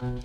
Mm-hmm.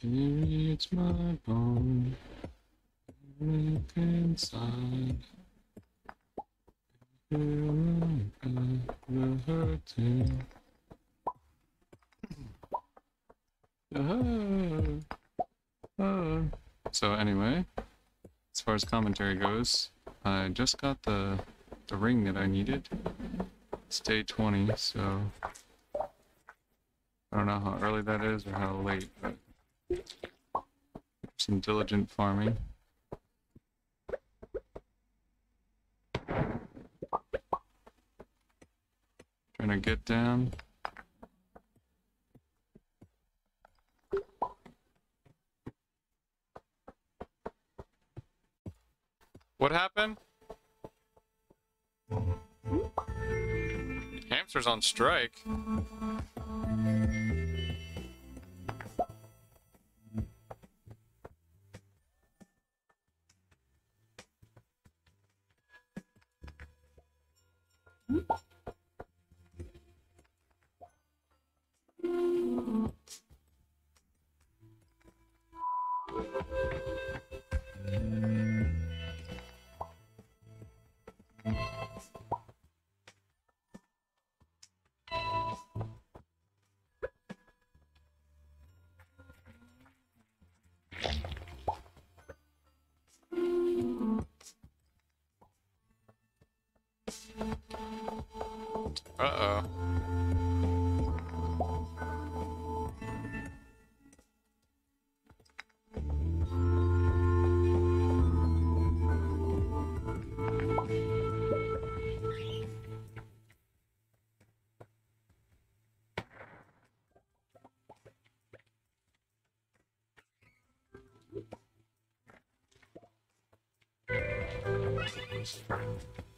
It's my bone. Look inside. Hurting. Uh, uh. So anyway, as far as commentary goes, I just got the the ring that I needed. It's day 20, so I don't know how early that is or how late, but some diligent farming. Trying to get down. What happened? Hamster's on strike. Uh-oh. Thank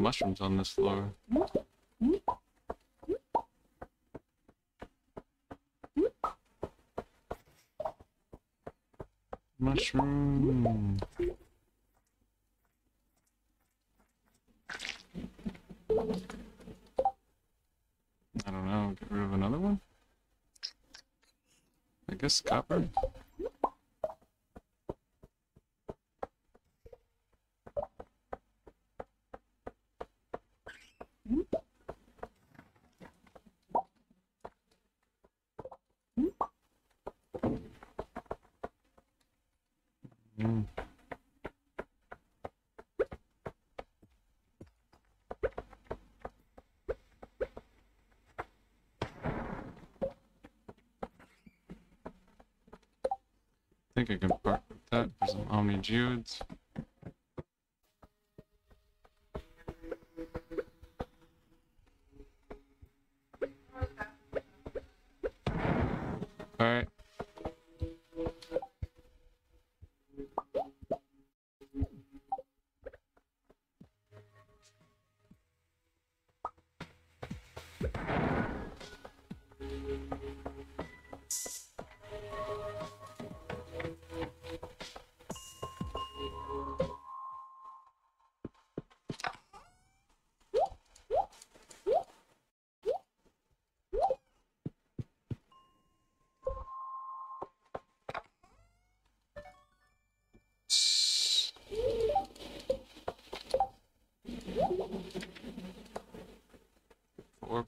mushrooms on this floor. I don't know, get rid of another one? I guess copper? Mm. I think I can part with that for some Omni Geodes.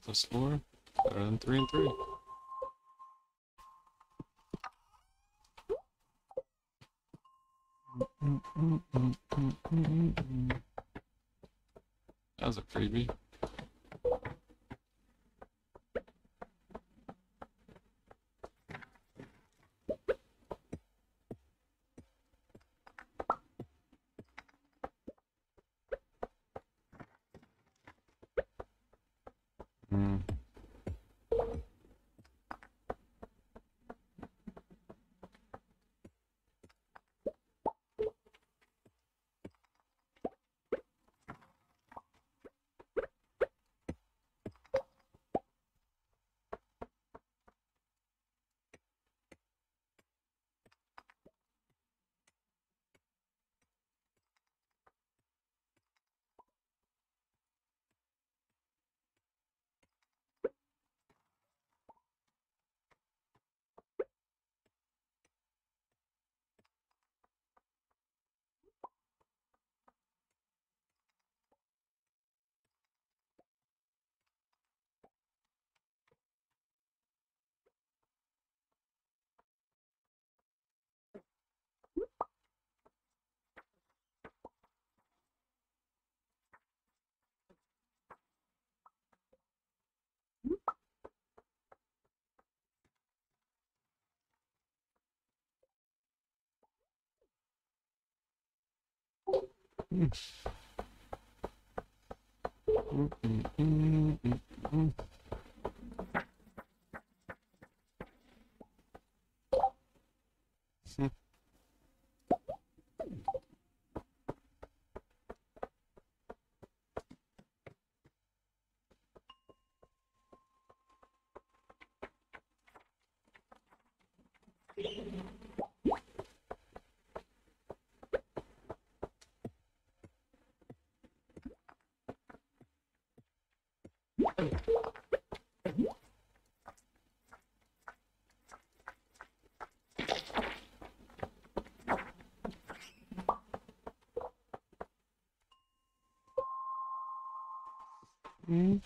Plus four, better than three and three. That was a freebie. Mm, Always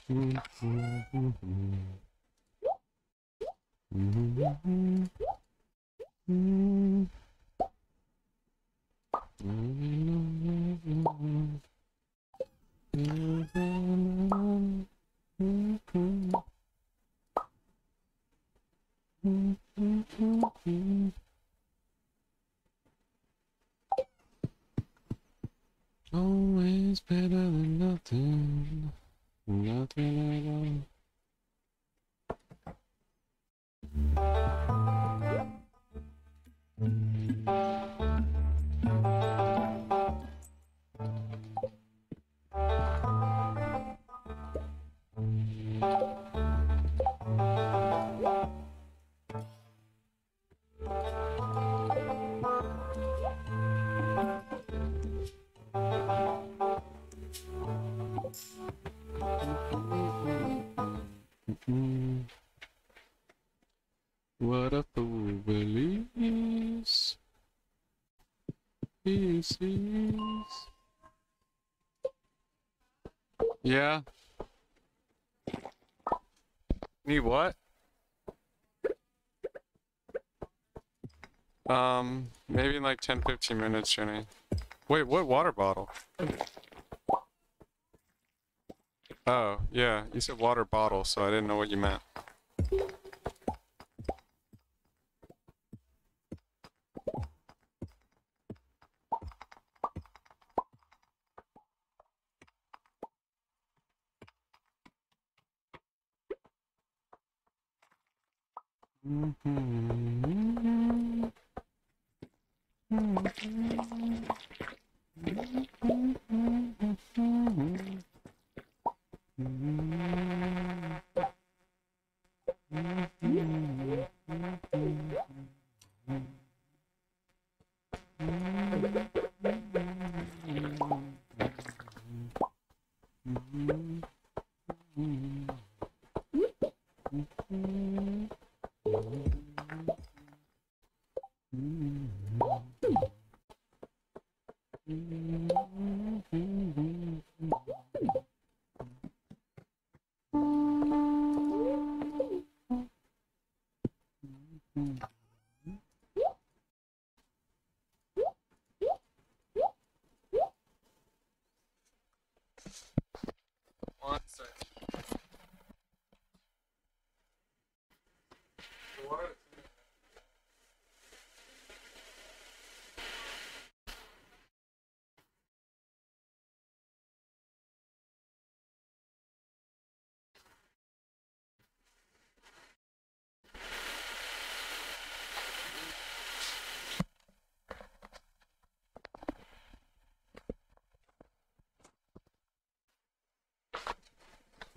What a fool believes he. Yeah. Need what? Um, maybe in like 10 15 minutes, Jenny. Wait, what water bottle? Oh, yeah, you said water bottle, so I didn't know what you meant.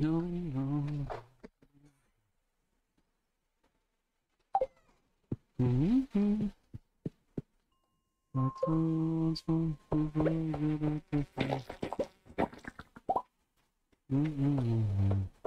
No, no. Mm-hmm.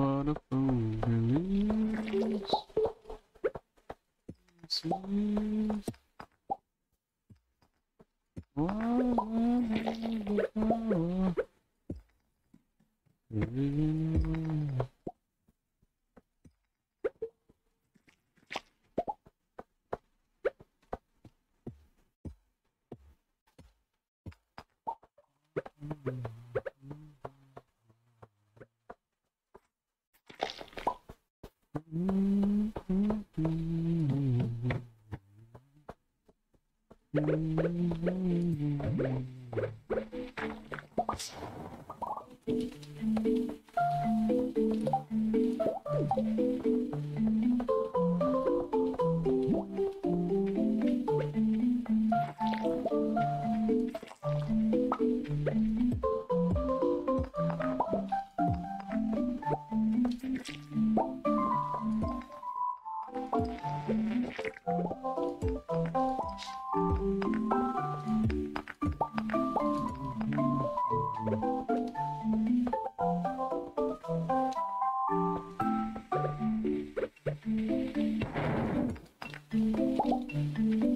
What a fool believes. Let's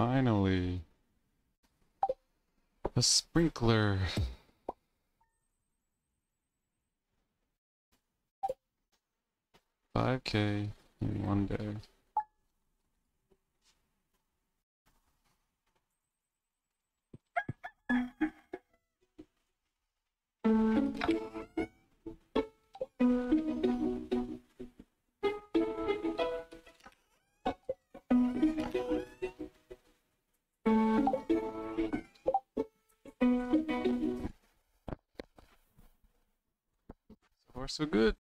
Finally. A sprinkler. Five K in one day. So good.